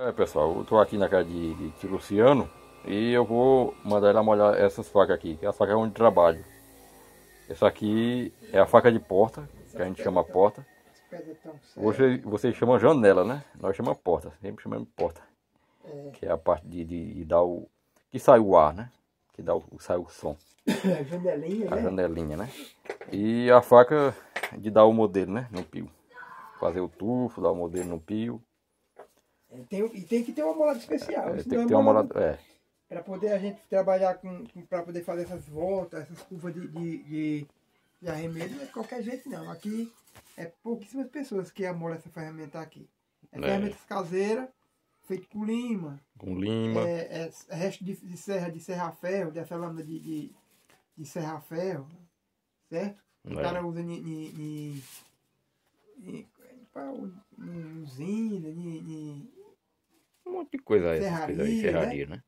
É pessoal, eu tô aqui na casa de, de tio Luciano e eu vou mandar ele molhar essas facas aqui, que é a faca onde trabalho. Essa aqui é a faca de porta, que a gente chama porta. Você, vocês chamam janela, né? Nós chamamos porta, sempre chamamos porta. Que é a parte de, de, de dar o. que sai o ar, né? Que dá o, sai o som. A janelinha, A né? janelinha, né? E a faca de dar o modelo, né? No pio. Fazer o tufo, dar o modelo no pio. É, Tem, e tem que ter uma molada especial. É, tem é que ter uma molada- molada. É. Para poder a gente trabalhar com, para poder fazer essas voltas, essas curvas de, de, de, de arremedo, não é de qualquer jeito não. Aqui é pouquíssimas pessoas que amolam essa ferramenta aqui. É, É. ferramentas caseiras, feito com lima, Com lima. é, é resto de, de serra de serra-ferro, dessa lâmina de, de, de serra-ferro, certo? O É. cara usa ni usina, ni, Um monte de coisa aí. Serraria, aí, serraria, né?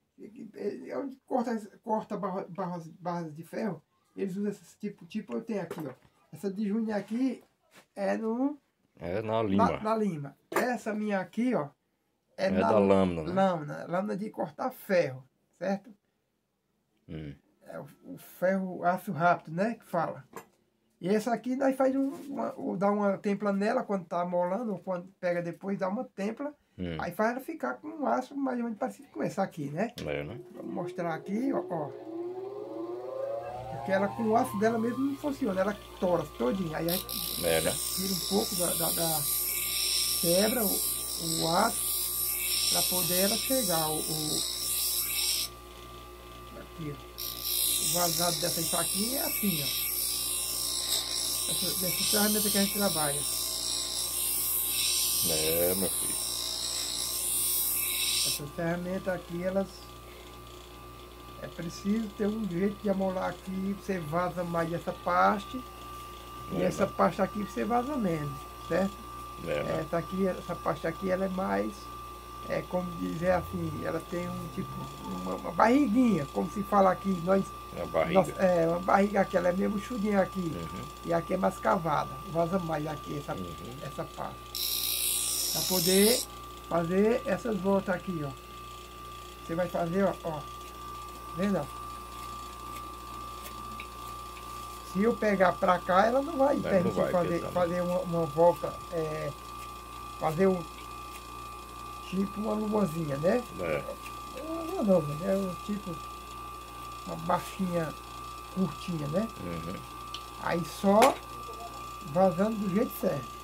é- é onde corta, corta barra- barras, barras de ferro, eles usam esse tipo, tipo eu tenho aqui, ó. Essa de junho aqui é no, É na lima. na, na lima. Essa minha aqui, ó, é, É na da lâmina, né? lâmina, lâmina de cortar ferro, certo? Hum. É o, o ferro aço rápido, né? Que fala. E essa aqui nós faz um, uma, dá uma templa nela quando tá molando, ou quando pega depois, dá uma templa, Hum. aí faz ela ficar com um aço mais ou menos parecido com essa aqui, né? É, né? Vou mostrar aqui, ó. ó. Porque ela com o aço dela mesmo não funciona, ela tora todinha. Aí a gente É, né? tira um pouco da, da, da- quebra o, o aço para poder ela chegar o, o- aqui, ó. o vazado dessa faquinha é assim, ó. Essa, dessa ferramenta que a gente trabalha. É, meu filho. Essas ferramentas aqui, elas é preciso ter um jeito de amolar aqui, você vaza mais essa parte e É, essa parte aqui você vaza menos, certo? É? Essa aqui, essa parte aqui ela é mais, é como dizer assim, ela tem um tipo, uma, uma barriguinha, como se fala aqui, nós, É a barriga. nós- é, uma barriga aqui, ela é meio chudinha aqui, Uhum. e aqui é mais cavada, vaza mais aqui essa, Uhum. essa parte. Para poder fazer essas voltas aqui, ó. Você vai fazer, ó, ó. Vendo? ó? Se eu pegar pra cá, ela não vai não permitir vai, fazer, fazer uma, uma volta, é, fazer um tipo uma luazinha, né? É. Não, não, né? É um tipo uma baixinha curtinha, né? Uhum. Aí só vazando do jeito certo.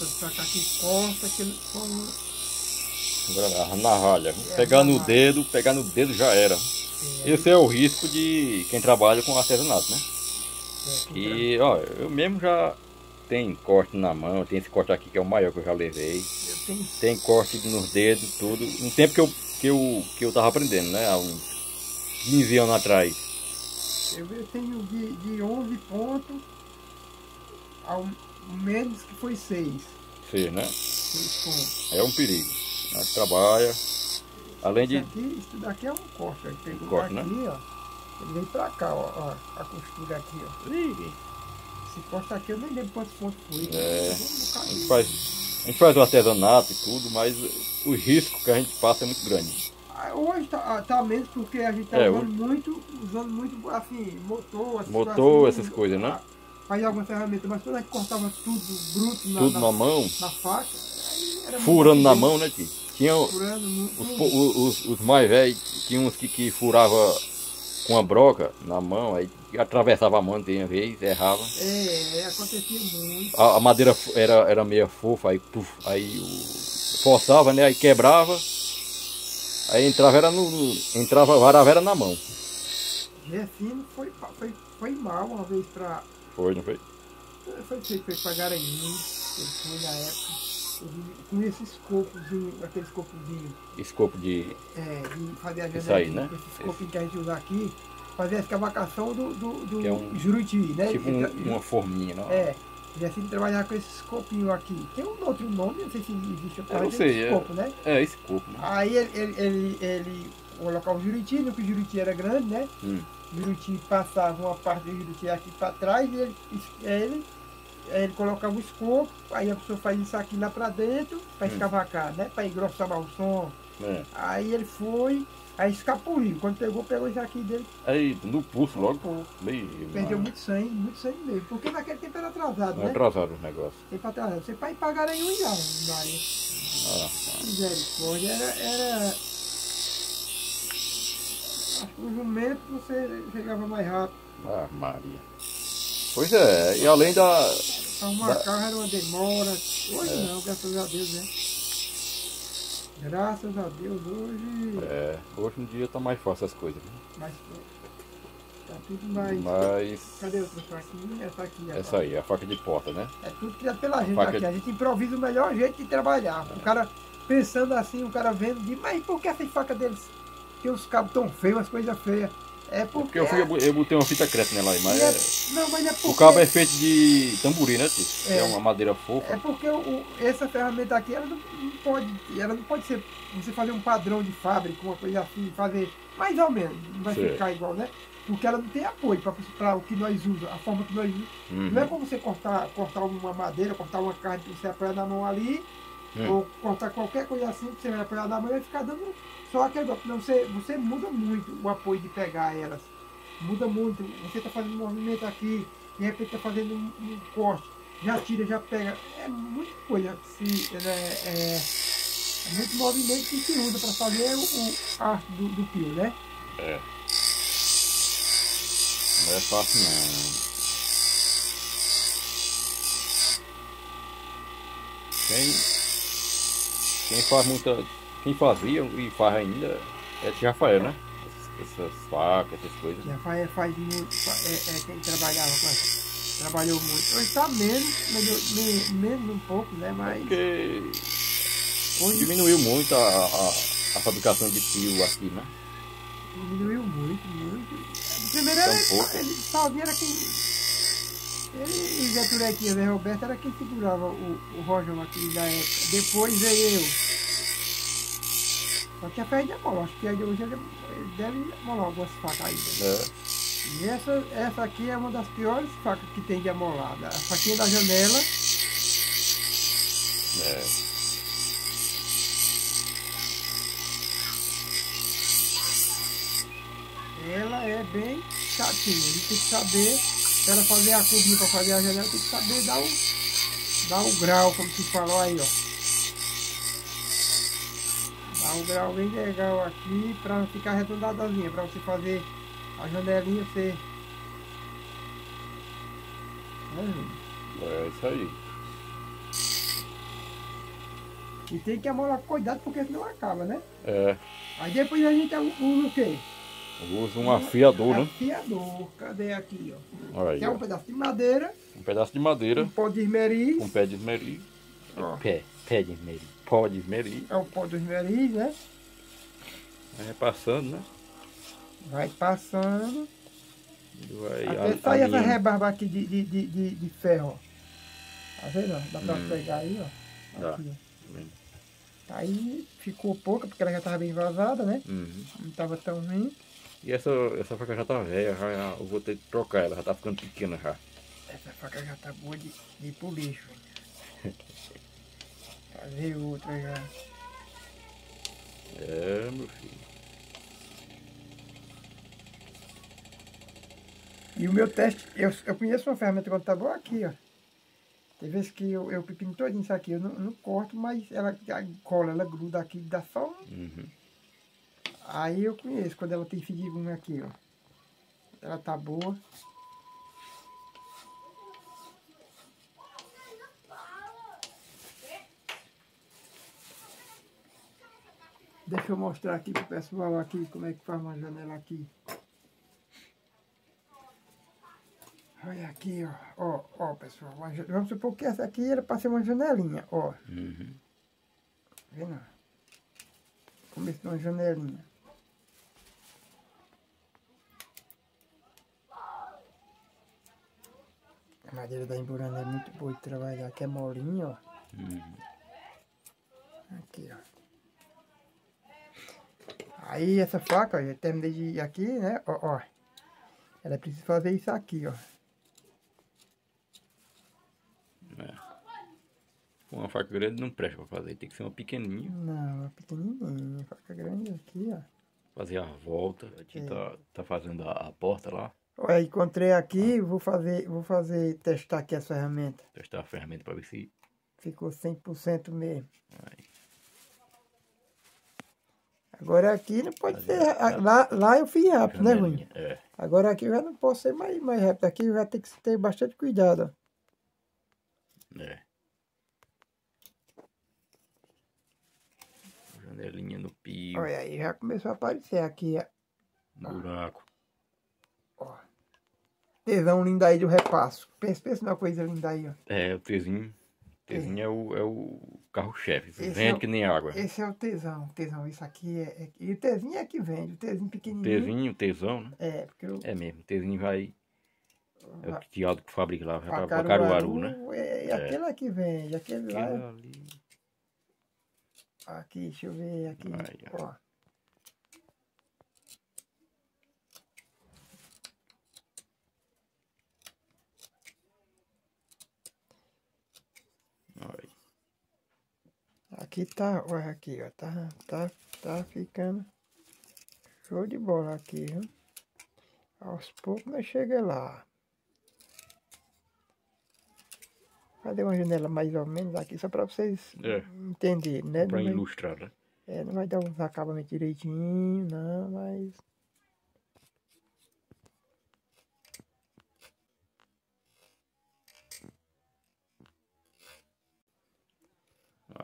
Essas pra cá que corta, que a navalha. Pegar no dedo, pegar no dedo já era. Esse é o risco de quem trabalha com artesanato, né? é, E, ó, eu mesmo já tenho corte na mão, tem esse corte aqui que é o maior que eu já levei. eu tenho Tem corte nos dedos, tudo. No tempo que eu, que eu, que eu tava aprendendo, né? Há uns 15 anos atrás. Eu eu tenho de, de 11 pontos ao menos que foi 6. Sei, né? 6 pontos. É um perigo. Nós trabalha. Além de. Isso aqui, isso daqui é um corte. Ele pegou Corte, daqui, ó. Ele veio pra cá, ó, ó. A costura aqui, ó. Ih, Esse corte aqui eu nem lembro quantos pontos foi. É. Um A gente faz, a gente faz o artesanato e tudo, mas o risco que a gente passa é muito grande. Ah, Hoje tá, ah, tá menos porque a gente tá É, usando muito, usando muito, assim, motor, essas Motor, coisas assim, essas coisas, né? Faz alguma ferramenta, mas quando a gente cortava tudo bruto na, Tudo na, na mão, na faca, aí era furando na mão, né, tio? Tinha os, Furando po- os, os mais velhos, tinha uns que, que furava com a broca na mão, aí atravessava a mão, tem vez, errava. É, acontecia muito. A, a madeira era, era meio fofa, aí, puf, aí o, forçava, né? Aí quebrava. Aí entrava era no. no- entrava, varava era na mão. Refino foi, foi, foi mal uma vez pra. Foi, não foi? Foi feito foi pra Garanhuns, ele foi na época. ele- Com esses copozinhos, aqueles copozinhos Escopo de. é, de fazer a janela, aí, né? com esses copinhos que a gente usa aqui, fazer a escavacação do, do, do é um- Juruti, né? Tipo um- uma forminha, não? É, Já assim trabalhar com esse escopinho aqui. Tem um outro nome, não sei se existe Eu não sei, é, escopo, né? é escopo. Né? Aí ele, ele, ele, ele colocava o juriti, no que o juriti era grande, né? Hum. O juriti passava uma parte do juriti aqui para trás e ele, ele, ele colocava o escopo, aí a pessoa faz isso aqui lá para dentro, para Hum. escavacar, né? Para engrossar o som. É. Aí ele foi, aí escapuliu. Quando pegou, pegou isso aqui dele, Aí no pulso logo. pô, Meio, perdeu muito sangue, muito sangue mesmo. Porque naquele tempo era atrasado, É né? atrasado o negócio. Tempo atrasado. Você vai pagar aí um já, Maria. Ah, Misericórdia, era. era... Acho que o jumento você chegava mais rápido. ah, Maria. Pois é, e além da. Arrumar Da- carro era uma demora. Hoje não, graças a Deus, né? Graças a Deus, hoje. É, hoje em dia tá mais fácil as coisas. Né? Mas, tá tudo mais. Mas. Cadê outra faquinha? Essa aqui. Essa aí, a faca de porta, né? É tudo criado pela gente faca aqui. A gente improvisa o melhor jeito de trabalhar. O cara pensando assim, o cara vendo, diz, mas por que essa faca deles? Que os cabos tão feios, as coisas feias. É porque. Porque eu, fui, eu botei uma fita crepe nela aí, mas é- é- Não, mas é porque. o cabo é feito de tamborim, né, tio? É. É uma madeira fofa. É porque o, essa ferramenta aqui, ela não, não pode, ela não pode ser, você fazer um padrão de fábrica, uma coisa assim, fazer mais ou menos, não vai ficar igual, né? Porque ela não tem apoio para o que nós usamos, a forma que nós usamos. Uhum. Não é como você cortar, cortar uma madeira, cortar uma carne que você apoiar na mão ali, Hum. ou cortar qualquer coisa assim que você vai apoiar na mão e vai ficar dando só aquele golpe. Não, você, você muda muito o apoio de pegar elas. Muda muito. Você está fazendo um movimento aqui, de repente está fazendo um, um corte, já tira, já pega. É muita coisa que se. né, é, é muito movimento que se usa para fazer o, o arte do, do pio, né? É. Não é fácil não. Quem, quem faz muita. Quem fazia e faz ainda é de Rafael, né? Essas, facas, essas coisas. Já faz, faz muito. É, é quem trabalhava com essa- Trabalhou muito. Hoje está menos, menos, um pouco, né? Mas Porque hoje diminuiu muito a, a, a fabricação de fio aqui, né? diminuiu muito, muito. Primeiro Tão ele, pouco. ele sozinho era quem. Ele e Zé Turequinha, Zé Roberto era quem segurava o, o rojão aqui da época. Depois veio eu. Só que a ferro de amola, acho que a de hoje ele, deve amolar algumas facas ainda. É. E essa, essa aqui é uma das piores facas que tem de amolada. A faquinha da janela, É. ela é bem chatinha. A gente tem que saber, para ela fazer a curvinha para fazer a janela, tem que saber dar o, dar o grau, como se falou aí, ó. Dar um grau bem legal aqui para ficar arredondadazinha, para você fazer a janelinha ser. É isso aí. E tem que amolar cuidado porque senão acaba, né? É. Aí depois a gente usa o quê? Usa um afiador, né? Afiador. Cadê aqui, ó? Olha aí, é um ó. pedaço de madeira, Um pedaço de um madeira pó de esmeriz. com pé de esmeri. Ó, Pé, pé de esmeri. Pó de esmeri. é o pó do esmeriz, né? Vai passando, né? Vai passando. Vai Até a- sair essa alinhando. rebarba aqui de, de, de, de, de ferro, ó. Tá vendo? Dá pra Hum. pegar aí, ó. Dá. Aqui, ó. Aí ficou pouca, porque ela já tava bem vazada, né? Uhum. Não tava tão ruim. E essa, essa faca já tá velha, já, já- eu vou ter que trocar ela, já tá ficando pequena já. Essa faca já tá boa de, de ir pro lixo. Fazer outra já. É, meu filho. E o meu teste, eu, eu conheço uma ferramenta quando tá boa aqui, ó. Tem vezes que eu, eu pepino todinho isso aqui, eu não, não corto, mas ela cola, ela gruda aqui, dá só um. Uhum. Aí eu conheço quando ela tem fidiguinho aqui, ó. Ela tá boa. Deixa eu mostrar aqui pro pessoal aqui como é que faz uma janela aqui. Olha aqui, ó. Ó, ó, pessoal. Vamos supor que essa aqui era para ser uma janelinha, ó. Uhum. Vendo? Começo de uma janelinha. A madeira da Emburana é muito boa de trabalhar, aqui é molinha, ó. Uhum. Aqui, ó. Aí essa faca, ó, já terminei de aqui, né? Ó, ó. Ela precisa fazer isso aqui, ó. É. Uma faca grande não presta pra fazer, tem que ser uma pequenininha. Não, uma pequenininha, faca grande aqui, ó. Fazer a volta. Aqui É. tá, tá fazendo a, a porta lá. Olha, encontrei aqui, vou fazer, vou fazer, testar aqui essa ferramenta. Testar a ferramenta pra ver se Ficou 100% mesmo. vai. Agora aqui não pode ser. a- Lá, lá eu fiz rápido, né, janelinha. É. Agora aqui eu já não posso ser mais, mais rápido. Aqui eu já tem que ter bastante cuidado. ó. É. Janelinha no pio, Olha aí, já começou a aparecer aqui. buraco. Tesão lindo aí do repasso. Pensa, pensa numa coisa linda aí, ó. É, o Tzinho. O Tzinho é o, é o carro-chefe. Vende é que nem água. Esse é o tesão. Tesão, isso aqui é. é- E o tezinho é que vende. O tezinho pequenininho. Tzinho, tesão, né? É, porque o. É mesmo. O Tzinho vai. É o a- Tiago que fabrica lá, vai pra, Caruaru, né? É, é aquele é que vende. Aquele lá. Aquele ali. Aqui, deixa eu ver aqui. Ó. ó. Aí. Aqui tá, olha aqui, ó, tá, tá, tá ficando show de bola aqui, viu? Aos poucos nós chega lá. Fazer uma janela mais ou menos aqui, só para vocês É. entenderem, né? Vai, ilustrar, né? é, não vai dar uns acabamentos direitinho, não, mas...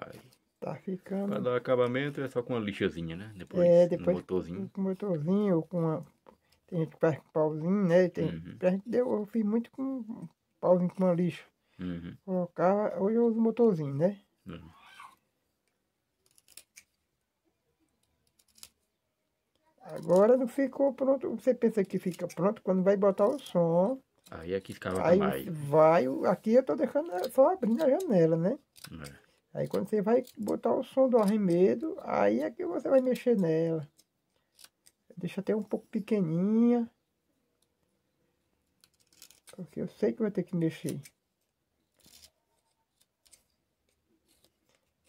Aí. Tá ficando... dar acabamento é só com uma lixazinha, né? Depois, É, depois motorzinho. com motorzinho ou com uma... Tem gente que faz com pauzinho, né? Tem, Uhum. deu, eu fiz muito com pauzinho com uma lixa. Uhum. Colocava, hoje eu uso motorzinho, né? uhum. Agora não ficou pronto. Você pensa que fica pronto quando vai botar o som. Aí aqui escava Aí mais. vai, aqui eu tô deixando só abrindo a janela, né? É. Aí quando você vai botar o som do arremedo, aí é que você vai mexer nela. Deixa até um pouco pequenininha. Porque eu sei que vai ter que mexer.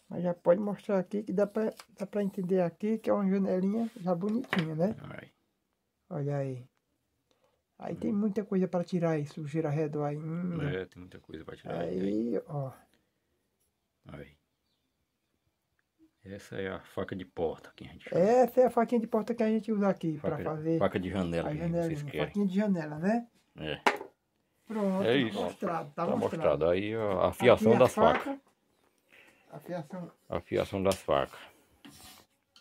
Mas já pode mostrar aqui que dá pra, dá pra entender aqui que é uma janelinha já bonitinha, né? Olha aí. Aí tem muita coisa para tirar sujeira ao redor ainda. É, tem muita coisa pra tirar aí. Aí, ó. Aí. Essa é a faca de porta que a gente chama. Essa é a faquinha de porta que a gente usa aqui para fazer faca de janela a que vocês querem. Faquinha de janela, né? É, Pronto, É isso. mostrado, tá, tá mostrado. mostrado. Aí a afiação Aqui a das facas. faca, A fiação, A afiação das facas.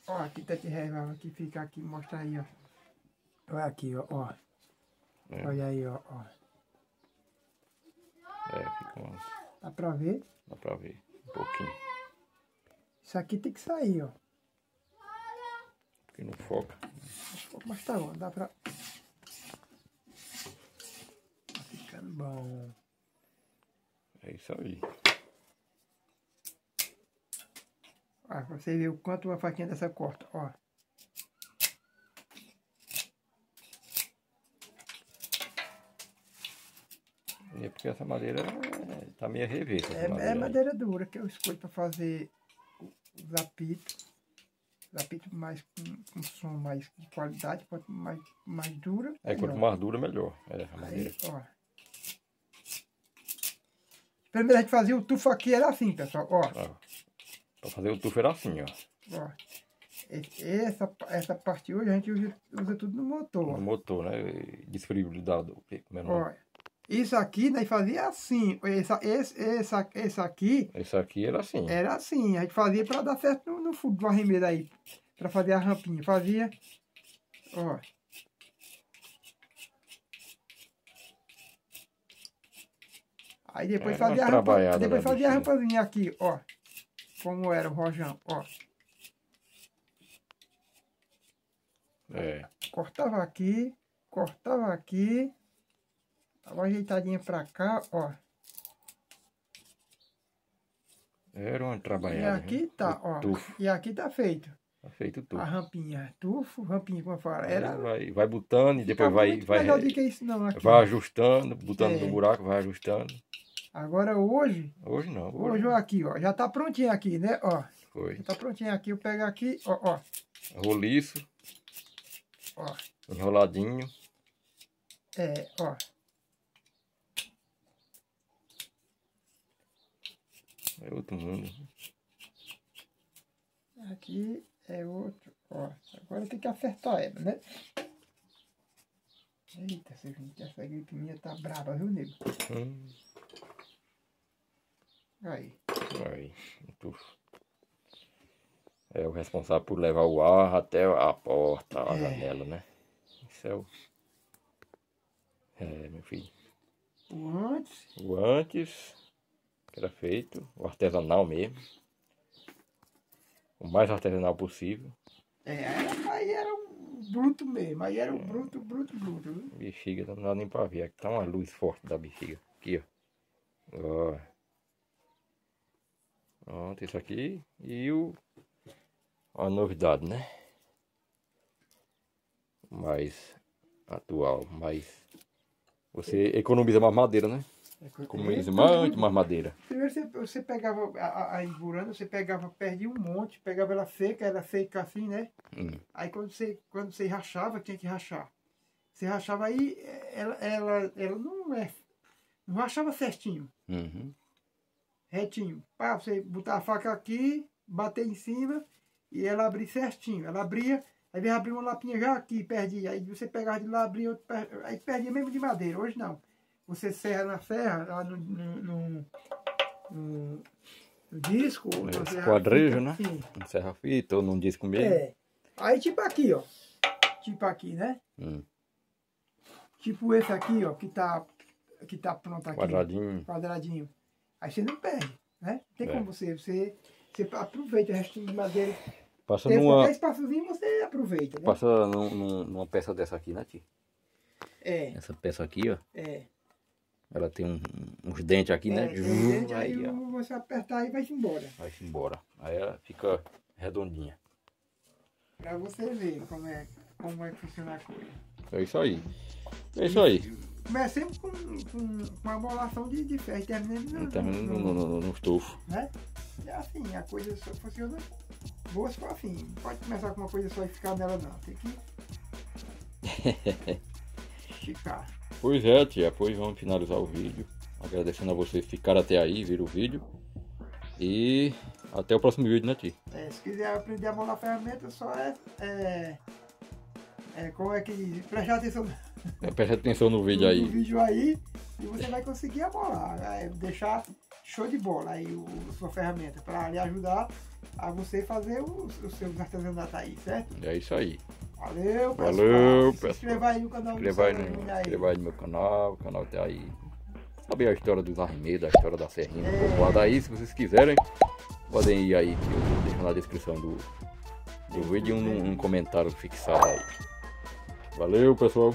ó, aqui tá de reserva que fica aqui, mostra aí, ó. Olha aqui, ó, ó. É. Olha aí, ó, ó. É, fica Dá pra ver? dá pra ver pouquinho. Isso aqui tem que sair, ó. Porque não foca. Mas tá bom, dá pra... Tá ficando bom. É isso aí. Ó, pra você ver o quanto uma faquinha dessa corta, ó. É porque essa madeira é, tá meio revista. essa É, madeira é madeira dura que eu escolho para fazer o- os apitos. Os apitos mais com, com som mais de qualidade, quanto mais, mais dura. É, quanto melhor. mais dura, melhor. É, a madeira. Aí, ó. Primeiro a gente fazia o tufo aqui, era assim, pessoal, ó. Ó, pra fazer o tufo era assim, ó. ó. Essa, essa parte hoje a gente usa, usa tudo no motor. No motor, né? É nome? Ó. Isso aqui nós fazia assim. Essa, esse, essa, esse aqui Esse aqui era assim. Era assim, a gente fazia para dar certo no, no fundo do arremedo aí. Para fazer a rampinha. Fazia. Ó. Aí depois É, fazia a rampa, depois fazia a rampazinha aqui, ó. Como era o rojão, ó. É. Cortava aqui, cortava aqui. Dá uma ajeitadinha pra cá, ó. Era uma E trabalhada. aqui viu? tá, O ó. Tufo. E aqui tá feito. Tá feito tudo. A rampinha. Tufo, rampinha, como eu falo. Era. vai, vai botando e depois vai, vai, melhor do que isso, não. Aqui. vai ajustando, botando É. no buraco, vai ajustando. Agora hoje, Hoje não. hoje Hoje ó, aqui, ó. Já tá prontinho aqui, né? Ó. foi. Já tá prontinho aqui. Eu pego aqui, ó, ó. Roliço, Ó. enroladinho. É, ó. É outro mundo. Aqui é outro, ó. Agora tem que acertar ela, né? Eita, essa essa gripe minha tá braba, viu, nego? Hum, Aí. aí. É o responsável por levar o ar até a porta, a É. janela, né? Isso é o. É, meu filho. O antes, O antes, que era feito, o artesanal mesmo. O mais artesanal possível. é, aí- era um bruto mesmo. Aí era um bruto, bruto, bruto, viu? Bexiga não dá nem pra ver. Aqui tá uma luz forte da bexiga. Aqui, ó. Ó. Pronto, isso aqui. E o. A novidade, né? Mais atual, mais. Você economiza mais madeira, né? Economiza muito mais madeira. Primeiro você, você pegava a, a, emburana, você pegava, perdia um monte, pegava ela seca, ela seca assim, né? Hum. Aí quando você, quando você rachava, tinha que rachar. Você rachava aí, ela, ela, ela não é. Não rachava certinho, Uhum. retinho. Pá, você botar a faca aqui, bater em cima e ela abria certinho. Ela abria, aí veio abrir uma lapinha já aqui, perdia. Aí você pegava de lá, abria outro, aí perdia mesmo de madeira. Hoje não. Você serra na serra, lá no, no, no, no- no disco. ou você esquadrejo, né? Sim. Um serra-fita ou num disco mesmo. É. Aí tipo aqui, ó. Tipo aqui, né? Hum. Tipo esse aqui, ó, que tá, que tá pronto aqui. Quadradinho. Quadradinho. Aí você não perde, né? Tem É. como você, você, você aproveita o restinho de madeira. Passa Tem numa. espaçozinho, você aproveita, né? Passa num- num- numa peça dessa aqui, né, tio? É, Essa peça aqui, ó. é. Ela tem um- uns dentes aqui, é né? tem um dente, aí aí, ó. você apertar e vai embora. Vai embora. Aí ela fica redondinha. Pra você ver como é, como é que funciona a coisa. É isso aí. É isso aí. Começa sempre com, com, com uma bolação de, de ferro, e terminando no, Terminando no- no, no, no, estufo. né? É assim, a coisa só funciona boa for assim. Não pode começar com uma coisa só e ficar nela não. Tem que esticar. Pois é, tia. Pois vamos finalizar o vídeo. Agradecendo a vocês que ficaram até aí, viram o vídeo. E até o próximo vídeo, né, tia? É, se quiser aprender a molar ferramenta, só é, é, é como é que? Prestar atenção no, Preste atenção no vídeo no aí. vídeo aí e você vai conseguir amolar. É, deixar show de bola aí o, sua ferramenta para lhe ajudar a você fazer os, os seus artesanatos aí, certo? É isso aí. Valeu, pessoal. Valeu, Se pessoal. inscreva aí no canal do Inscreva aí, no, aí. inscreva aí no meu canal, o canal tá aí. Saber a história dos Arremedos, a história da Serrinha do Povoado aí, se vocês quiserem, podem ir aí, que eu vou deixar na descrição do, do vídeo um, um comentário fixado aí. Valeu, pessoal.